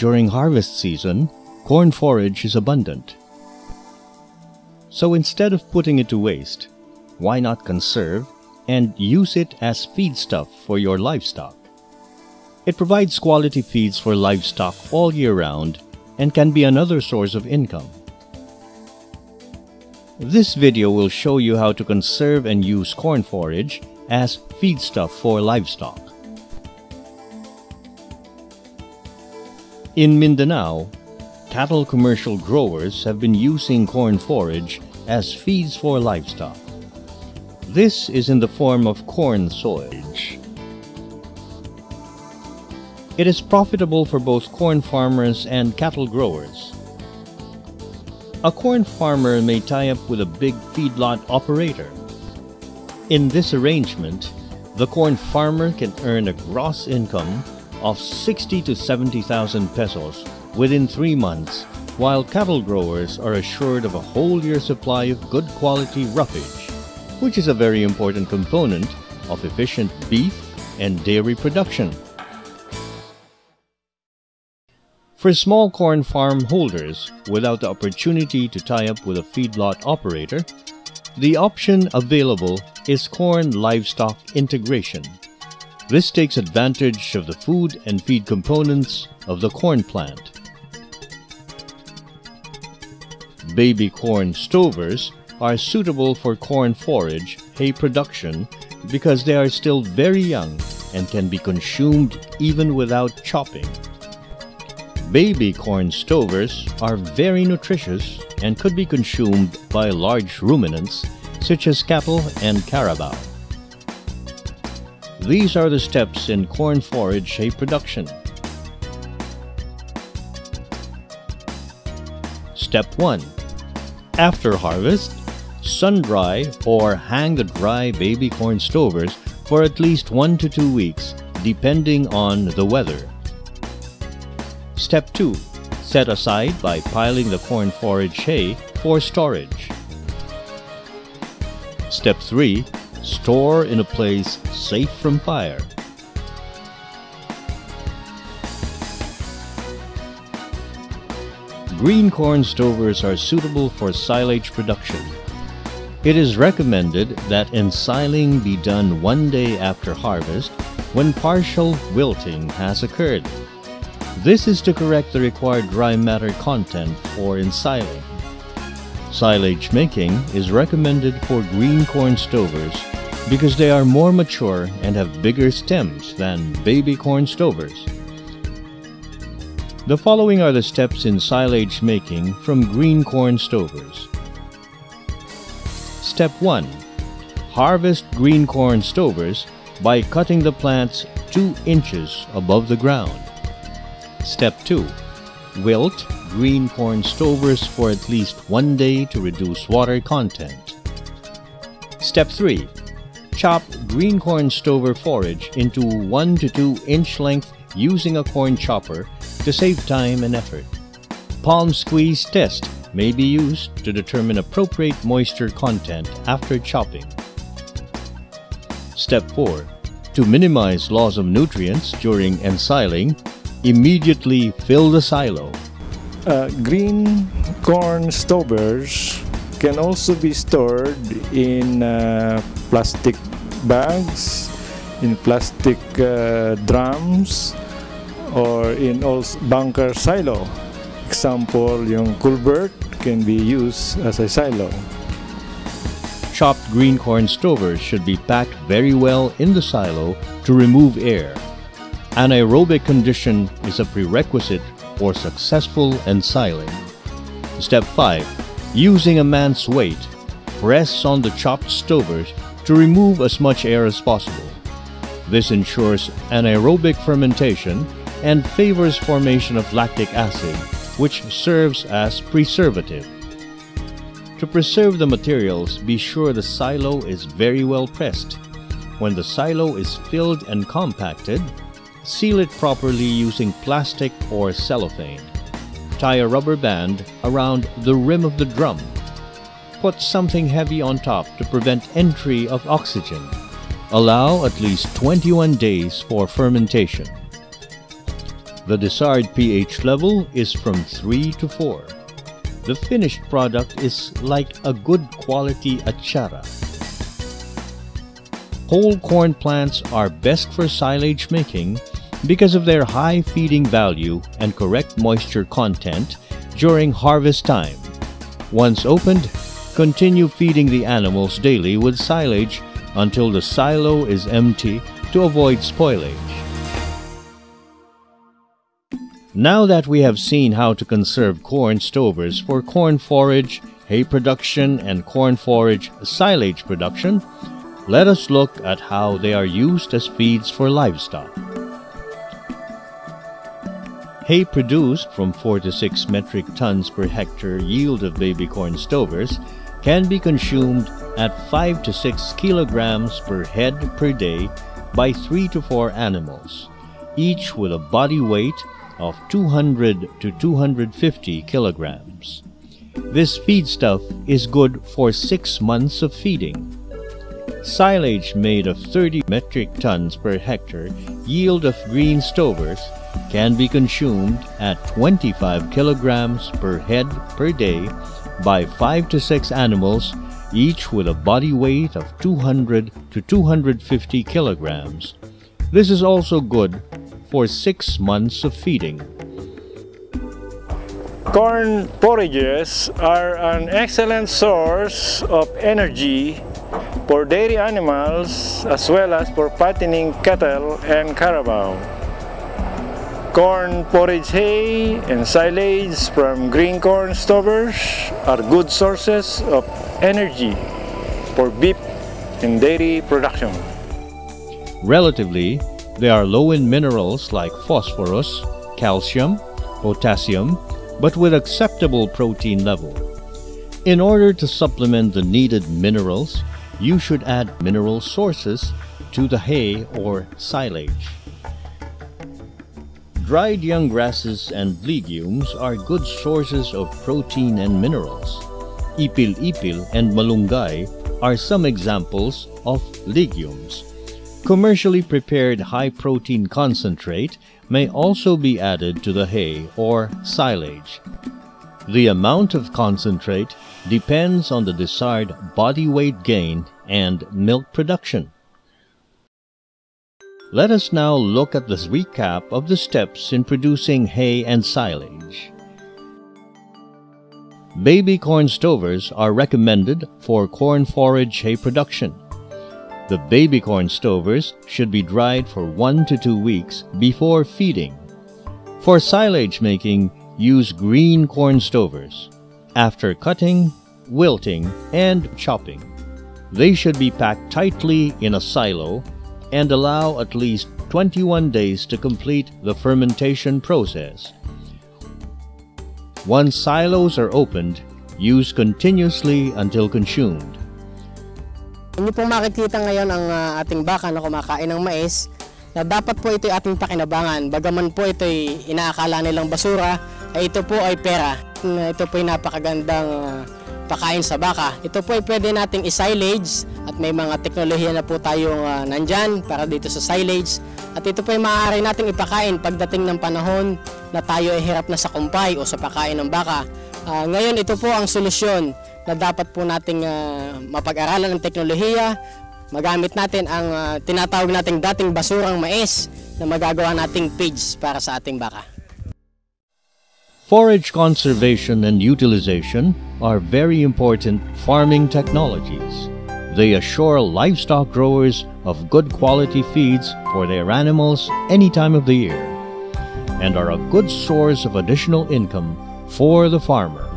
during harvest season, corn forage is abundant. So instead of putting it to waste, why not conserve and use it as feedstuff for your livestock? It provides quality feeds for livestock all year round and can be another source of income. This video will show you how to conserve and use corn forage as feedstuff for livestock. In Mindanao, cattle commercial growers have been using corn forage as feeds for livestock. This is in the form of corn soilage. It is profitable for both corn farmers and cattle growers. A corn farmer may tie up with a big feedlot operator. In this arrangement, the corn farmer can earn a gross income of 60 to 70,000 pesos within 3 months, while cattle growers are assured of a whole year supply of good quality roughage, which is a very important component of efficient beef and dairy production. For small corn farm holders without the opportunity to tie up with a feedlot operator, the option available is corn livestock integration. This takes advantage of the food and feed components of the corn plant. Baby corn stovers are suitable for corn forage hay production because they are still very young and can be consumed even without chopping. Baby corn stovers are very nutritious and could be consumed by large ruminants such as cattle and carabao. These are the steps in corn forage hay production. Step 1. After harvest, sun dry or hang the dry baby corn stovers for at least 1 to 2 weeks depending on the weather. Step 2. Set aside by piling the corn forage hay for storage. Step 3. Store in a place safe from fire. Green corn stovers are suitable for silage production. It is recommended that ensiling be done one day after harvest when partial wilting has occurred. This is to correct the required dry matter content for ensiling. Silage making is recommended for green corn stovers because they are more mature and have bigger stems than baby corn stovers. The following are the steps in silage making from green corn stovers. Step 1. Harvest green corn stovers by cutting the plants 2 inches above the ground. Step 2. Wilt green corn stovers for at least one day to reduce water content. Step 3. Chop green corn stover forage into 1 to 2 inch length using a corn chopper to save time and effort. Palm squeeze test may be used to determine appropriate moisture content after chopping. Step 4. To minimize loss of nutrients during ensiling, Immediately fill the silo. Uh, green corn stovers can also be stored in uh, plastic bags, in plastic uh, drums, or in also bunker silo. Example, yung culvert can be used as a silo. Chopped green corn stovers should be packed very well in the silo to remove air. Anaerobic condition is a prerequisite for successful ensiling. Step 5. Using a man's weight, press on the chopped stovers to remove as much air as possible. This ensures anaerobic fermentation and favors formation of lactic acid, which serves as preservative. To preserve the materials, be sure the silo is very well pressed. When the silo is filled and compacted, Seal it properly using plastic or cellophane. Tie a rubber band around the rim of the drum. Put something heavy on top to prevent entry of oxygen. Allow at least 21 days for fermentation. The desired pH level is from 3 to 4. The finished product is like a good quality achara. Whole corn plants are best for silage making because of their high feeding value and correct moisture content during harvest time. Once opened, continue feeding the animals daily with silage until the silo is empty to avoid spoilage. Now that we have seen how to conserve corn stovers for corn forage, hay production, and corn forage silage production, let us look at how they are used as feeds for livestock. Hay produced from 4 to 6 metric tons per hectare yield of baby corn stovers can be consumed at 5 to 6 kilograms per head per day by 3 to 4 animals, each with a body weight of 200 to 250 kilograms. This feedstuff is good for six months of feeding. Silage made of 30 metric tons per hectare yield of green stovers can be consumed at 25 kilograms per head per day by 5 to 6 animals, each with a body weight of 200 to 250 kilograms. This is also good for six months of feeding. Corn forages are an excellent source of energy for dairy animals as well as for fattening cattle and carabao. Corn forage hay and silage from green corn stovers are good sources of energy for beef and dairy production. Relatively, they are low in minerals like phosphorus, calcium, potassium, but with acceptable protein level. In order to supplement the needed minerals, you should add mineral sources to the hay or silage. Dried young grasses and legumes are good sources of protein and minerals. Ipil-ipil and malunggay are some examples of legumes. Commercially prepared high protein concentrate may also be added to the hay or silage. The amount of concentrate depends on the desired body weight gain and milk production. Let us now look at this recap of the steps in producing hay and silage. Baby corn stovers are recommended for corn forage hay production. The baby corn stovers should be dried for one to two weeks before feeding. For silage making, use green corn stovers. After cutting, wilting, and chopping, they should be packed tightly in a silo and allow at least 21 days to complete the fermentation process. Once silos are opened, use continuously until consumed. Inyo pong makikita ngayon ang uh, ating baka na kumakain ng mais na dapat po ito ating pakinabangan. Bagaman po ito ay inaakala nilang basura, ay ito po ay pera. Ito po ay napakagandang uh, pakain sa baka. Ito po ay pwede nating i-silage at may mga teknolohiya na po tayong uh, nandyan para dito sa silage. At ito po ay maaari nating ipakain pagdating ng panahon na tayo ay hirap na sa kumpay o sa pakain ng baka. Uh, ngayon ito po ang solusyon na dapat po nating uh, mapag-aralan ng teknolohiya, magamit natin ang uh, tinatawag nating dating basurang mais na magagawa nating page para sa ating baka. Forage conservation and utilization are very important farming technologies. They assure livestock growers of good quality feeds for their animals any time of the year and are a good source of additional income for the farmer.